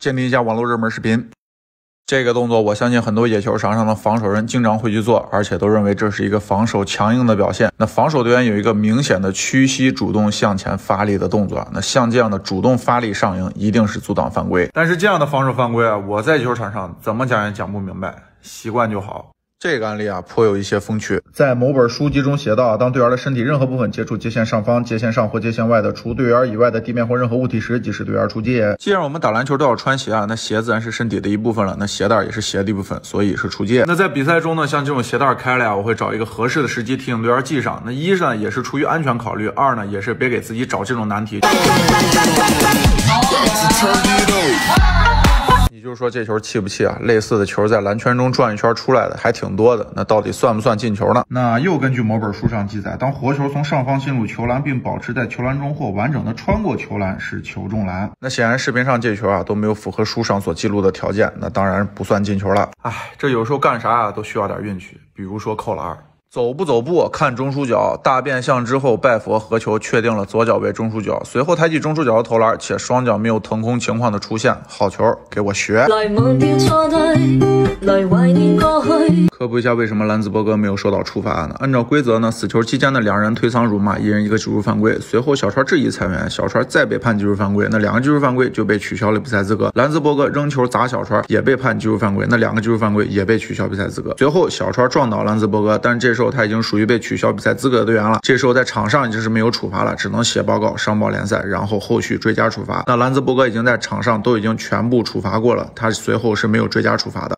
鉴定一下网络热门视频。这个动作，我相信很多野球场上的防守人经常会去做，而且都认为这是一个防守强硬的表现。那防守队员有一个明显的屈膝主动向前发力的动作，那像这样的主动发力上迎，一定是阻挡犯规。但是这样的防守犯规啊，我在球场上怎么讲也讲不明白，习惯就好。这个案例啊，颇有一些风趣。在某本书籍中写道，当队员的身体任何部分接触界线上方、界线上或界线外的除队员以外的地面或任何物体时，即是队员出界。既然我们打篮球都要穿鞋啊，那鞋自然是身体的一部分了，那鞋带也是鞋的一部分，所以是出界。那在比赛中呢，像这种鞋带开了呀，我会找一个合适的时机提醒队员系上。那一呢，也是出于安全考虑；二呢，也是别给自己找这种难题。说这球气不气啊？类似的球在篮圈中转一圈出来的还挺多的，那到底算不算进球呢？那又根据某本书上记载，当活球从上方进入球篮，并保持在球篮中或完整的穿过球篮，是球中篮。那显然视频上这球啊都没有符合书上所记录的条件，那当然不算进球了。哎，这有时候干啥啊都需要点运气，比如说扣篮。走不走步看中枢脚，大变向之后拜佛合球，确定了左脚为中枢脚，随后抬起中枢脚的投篮，且双脚没有腾空情况的出现，好球，给我学。来怀念过去科普一下，为什么兰兹伯格没有受到处罚呢？按照规则呢，死球期间的两人推搡辱骂，一人一个技术犯规。随后小川质疑裁员，小川再被判技术犯规，那两个技术犯规就被取消了比赛资格。兰兹伯格扔球砸小川也被判技术犯规，那两个技术犯规也被取消比赛资格。随后小川撞倒兰兹伯格，但是这。时候他已经属于被取消比赛资格的队员了，这时候在场上已经是没有处罚了，只能写报告上报联赛，然后后续追加处罚。那兰兹伯格已经在场上都已经全部处罚过了，他随后是没有追加处罚的。